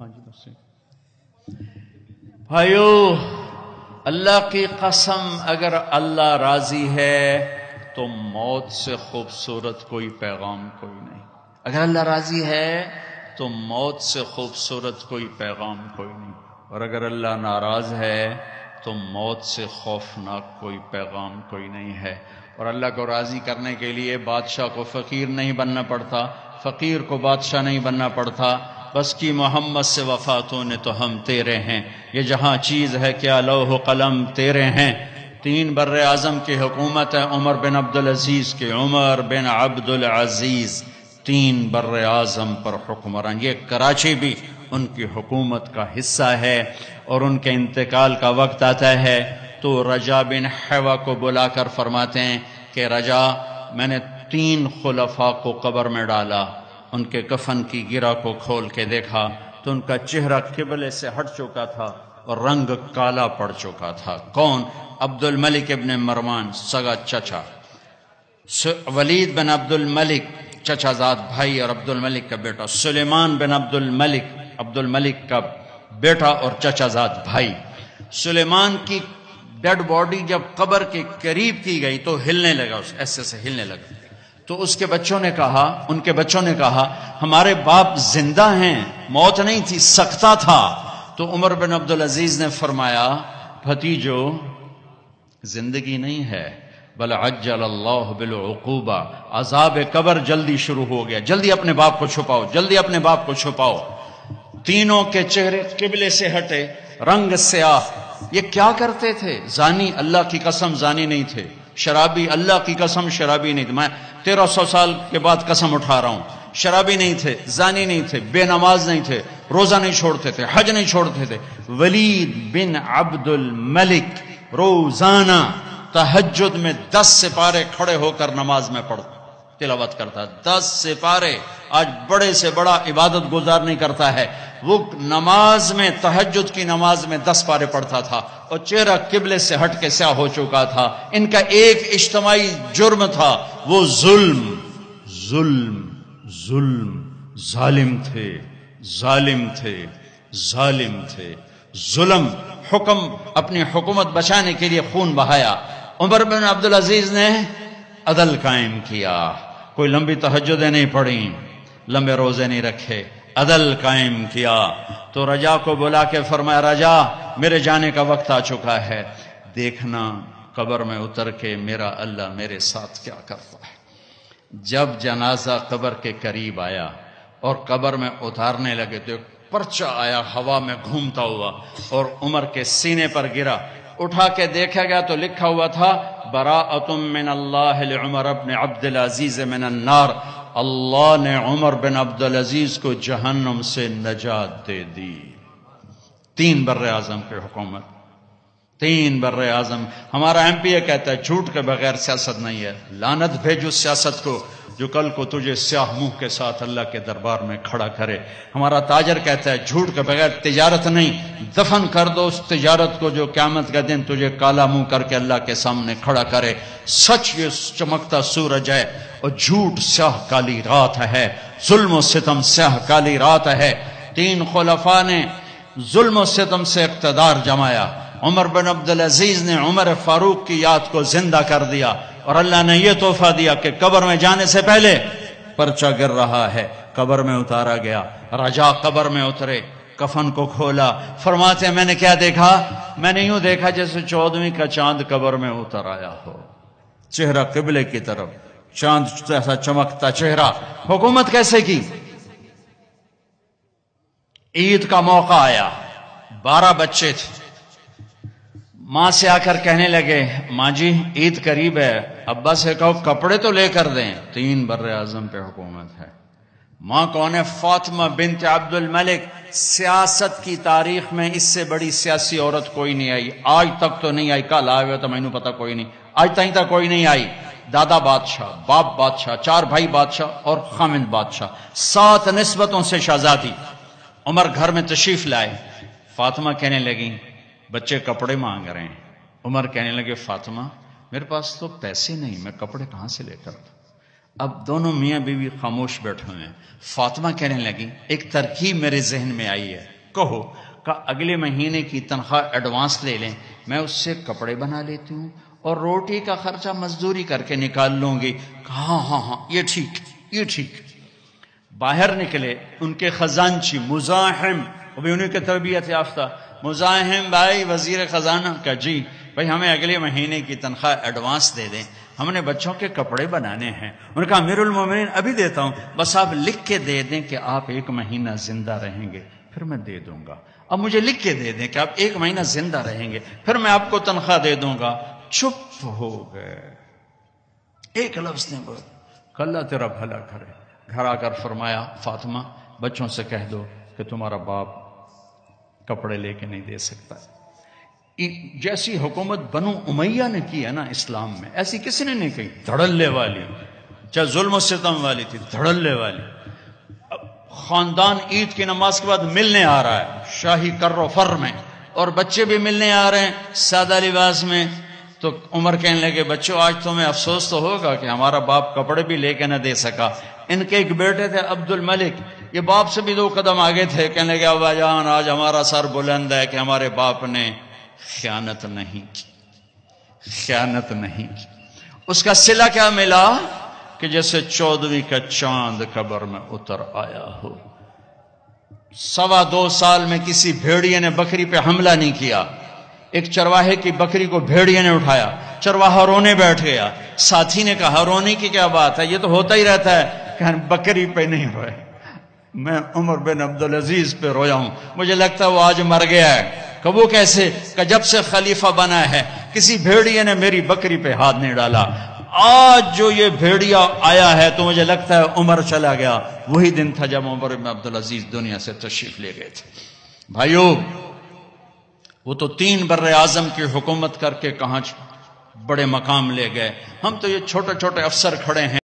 ہاں جی بھائیو، اللہ کی قسم، اگر اللہ راضی ہے تو موت سے خوبصورت کوئی پیغام کوئی نہیں۔ اگر اللہ راضی ہے تو موت سے خوبصورت کوئی پیغام کوئی نہیں۔ اور اگر اللہ ناراض ہے تو موت سے خوفناک کوئی پیغام کوئی نہیں ہے۔ اور اللہ کو راضی کرنے کے لیے بادشاہ کو فقیر نہیں بننا پڑتا۔ فقیر کو بادشاہ نہیں بننا پڑتا۔ بس کی محمد سے وفاتوں نے تو ہم تیرے ہیں۔ یہ جہاں چیز ہے، کیا لوح قلم تیرے ہیں؟ تین بر اعظم کی حکومت ہے، عمر بن عبد العزیز کے عمر بن عبد العزیز تین بر اعظم پر حکمران۔ یہ کراچی بھی ان کی حکومت کا حصہ ہے اور ان کے انتقال کا وقت آتا ہے۔ تو رجا بن حیوہ کو بلا کر فرماتے ہیں کہ رجا، میں نے تین خلفاء کو قبر میں ڈالا۔ ان کے کفن کی گرا کو کھول کے دیکھا تو ان کا چہرہ قبلے سے ہٹ چکا تھا اور رنگ کالا پڑ چکا تھا۔ کون؟ عبد الملک ابن مرمان سگا چچا۔ ولید بن عبد الملک چچا زاد بھائی اور عبد الملک کا بیٹا۔ سلیمان بن عبد الملک عبد الملک کا بیٹا اور چچا زاد بھائی۔ سلیمان کی ڈیڈ باڈی جب قبر کے قریب کی گئی تو ہلنے لگا، اس ایسے سے ہلنے لگا۔ تو اس کے بچوں نے کہا، ان کے بچوں نے کہا، ہمارے باپ زندہ ہیں، موت نہیں تھی، سکتا تھا۔ تو عمر بن عبد العزیز نے فرمایا، بھتیجو، زندگی نہیں ہے۔ بل عجل اللہ بالعقوبہ۔ عذاب قبر جلدی شروع ہو گیا۔ جلدی اپنے باپ کو چھپاؤ، جلدی اپنے باپ کو چھپاؤ۔ تینوں کے چہرے قبلے سے ہٹے، رنگ سیاہ۔ یہ کیا کرتے تھے؟ زانی، اللہ کی قسم زانی نہیں تھے۔ شرابی، اللہ کی قسم شرابی نہیں تھے میں تیرہ سو سال کے بعد قسم اٹھا رہا ہوں۔ شرابی نہیں تھے، زانی نہیں تھے، بے نماز نہیں تھے، روزہ نہیں چھوڑتے تھے، حج نہیں چھوڑتے تھے۔ ولید بن عبد الملک روزانہ تحجد میں دس سپارے کھڑے ہو کر نماز میں پڑھتا، تلاوت کرتا۔ دس سپارے آج بڑے سے بڑا عبادت گزار نہیں کرتا ہے۔ وہ نماز میں تحجد کی نماز میں دس پارے پڑھتا تھا اور چہرہ قبلے سے ہٹ کے سیاہ ہو چکا تھا۔ ان کا ایک اجتماعی جرم تھا۔ وہ ظلم ظلم ظلم، ظالم تھے ظالم تھے ظالم تھے۔ ظلم، حکم اپنی حکومت بچانے کے لیے خون بہایا۔ عمر بن عبدالعزیز نے عدل قائم کیا۔ کوئی لمبی تحجدیں نہیں پڑھی لمبے روزے نہیں رکھے۔ عدل قائم کیا۔ تو رجا کو بلا کے فرمایا، رجا، میرے جانے کا وقت آ چکا ہے۔ دیکھنا، قبر میں اتر کے میرا اللہ میرے ساتھ کیا کرتا ہے۔ جب جنازہ قبر کے قریب آیا اور قبر میں اتارنے لگے تو ایک پرچہ آیا، ہوا میں گھومتا ہوا اور عمر کے سینے پر گرا۔ اٹھا کے دیکھا گیا تو لکھا ہوا تھا براءتم من اللہ عمر ابن عبد العزیز من النار اللہ نے عمر بن عبد العزیز کو جہنم سے نجات دے دی۔ تین بر اعظم کے حکومت۔ تین بر اعظم۔ ہمارا ایم پی اے کہتا ہے، جھوٹ کے بغیر سیاست نہیں ہے۔ لانت بھیجو سیاست کو، جو کل کو تجھے سیاہ منہ کے ساتھ اللہ کے دربار میں کھڑا کرے۔ ہمارا تاجر کہتا ہے، جھوٹ کے بغیر تجارت نہیں، دفن کر دو اس تجارت کو جو قیامت کا دن تجھے کالا منہ کر کے اللہ کے سامنے کھڑا کرے۔ سچ یہ چمکتا سورج ہے۔ اور جھوٹ سیاہ کالی رات ہے، ظلم و ستم سیاہ کالی رات ہے۔ تین خلفاء نے ظلم و ستم سے اقتدار جمایا۔ عمر بن عبد العزیز نے عمر فاروق کی یاد کو زندہ کر دیا۔ اور اللہ نے یہ تحفہ دیا کہ قبر میں جانے سے پہلے پرچہ گر رہا ہے، قبر میں اتارا گیا۔ رجا قبر میں اترے، کفن کو کھولا۔ فرماتے، میں نے کیا دیکھا؟ میں نے یوں دیکھا جیسے چودویں کا چاند قبر میں اتر آیا ہو۔ چہرہ قبلے کی طرف۔ چاند ایسا چمکتا چہرہ۔ حکومت کیسے کی؟ عید کا موقع آیا۔ بارہ بچے تھے۔ ماں سے آ کر کہنے لگے، ماں جی عید قریب ہے۔ ابا سے کہو، کپڑے تو لے کر دیں۔ تین بر اعظم پہ حکومت ہے۔ ماں کون ہے؟ فاطمہ بنت عبد الملک سیاست کی تاریخ میں اس سے بڑی سیاسی عورت کوئی نہیں آئی۔ آج تک تو نہیں آئی۔ کل آئے ہوئے تو مینو پتا کوئی نہیں۔ آج تک کوئی نہیں آئی۔ دادا بادشاہ، باپ بادشاہ، چار بھائی بادشاہ اور خامند بادشاہ، سات نسبتوں سے شہزادی۔ عمر گھر میں تشریف لائے۔ فاطمہ کہنے لگی بچے کپڑے مانگ رہے ہیں۔ عمر کہنے لگے، فاطمہ، میرے پاس تو پیسے نہیں، میں کپڑے کہاں سے لے کر اب دونوں میاں بیوی خاموش بیٹھے ہوئے ہیں۔ فاطمہ کہنے لگی ایک ترکیب میرے ذہن میں آئی ہے۔ کہو کہ اگلے مہینے کی تنخواہ ایڈوانس لے لیں، میں اس سے کپڑے بنا لیتی ہوں۔ اور روٹی کا خرچہ مزدوری کر کے نکال لوں گی۔ ہاں ہاں ہاں یہ ٹھیک یہ ٹھیک۔ باہر نکلے، ان کے خزانچی مزاحم ابھی انہیں کے تربیت یافتہ۔ مزاحم، بھائی، وزیر خزانہ کا جی بھائی، ہمیں اگلے مہینے کی تنخواہ ایڈوانس دے دیں۔ ہم نے بچوں کے کپڑے بنانے ہیں۔ انہوں نے کہا امیر المومنین، ابھی دیتا ہوں۔ بس آپ لکھ کے دے دیں کہ آپ ایک مہینہ زندہ رہیں گے۔ پھر میں دے دوں گا۔ اب مجھے لکھ کے دے دیں کہ آپ ایک مہینہ زندہ رہیں گے۔ پھر میں آپ کو تنخواہ دے دوں گا۔ چپ ہو گئے۔ ایک لفظ نے بول کل تیرا بھلا کرے۔ گھر آ کر فرمایا، فاطمہ، بچوں سے کہہ دو کہ تمہارا باپ کپڑے لے کے نہیں دے سکتا۔ جیسی حکومت بنو امیہ نے کی ہے نا اسلام میں، ایسی کسی نے نہیں کہی دھڑلے والی، چاہے ظلم و ستم والی تھی، دھڑلے والی۔ خاندان عید کی نماز کے بعد ملنے آ رہا ہے، شاہی کر و فر میں، اور بچے بھی ملنے آ رہے ہیں سادہ لباس میں۔ تو عمر کہنے لگے، بچوں، آج تمہیں افسوس تو ہوگا کہ ہمارا باپ کپڑے بھی لے کے نہ دے سکا۔ ان کے ایک بیٹے تھے عبد الملک یہ باپ سے بھی دو قدم آگے تھے۔ کہنے لگے، ابا جان، آج ہمارا سر بلند ہے کہ ہمارے باپ نے خیانت نہیں کی۔ خیانت نہیں کی۔ اس کا سلا کیا ملا کہ جیسے چودویں کا چاند قبر میں اتر آیا ہو۔ سوا دو سال میں کسی بھیڑیے نے بکری پہ حملہ نہیں کیا۔ ایک چرواہے کی بکری کو بھیڑیے نے اٹھایا، چرواہا رونے بیٹھ گیا۔ ساتھی نے کہا، رونے کی کیا بات ہے؟ یہ تو ہوتا ہی رہتا ہے کہ بکری پہ نہیں روئے میں عمر بن عبدالعزیز پہ رویا ہوں۔ مجھے لگتا ہے وہ آج مر گیا ہے۔ کبو کیسے، کہ جب سے خلیفہ بنا ہے، کسی بھیڑیے نے میری بکری پہ ہاتھ نہیں ڈالا۔ آج جو یہ بھیڑیا آیا ہے تو مجھے لگتا ہے عمر چلا گیا۔ وہی دن تھا جب عمر بن عبدالعزیز دنیا سے تشریف لے گئے تھے۔ بھائیو وہ تو تین بر اعظم کی حکومت کر کے کہاں بڑے مقام لے گئے۔ ہم تو یہ چھوٹے چھوٹے افسر کھڑے ہیں۔